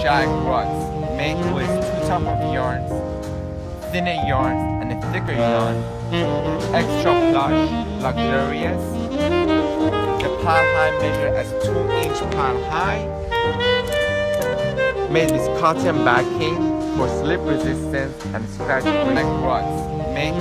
shag rugs made with two type of yarns, thinner yarns and a thicker yarn, extra plush, luxurious. The pile high measure as 2 inch pile high, made with cotton backing for slip resistance and scratch protect rugs. Made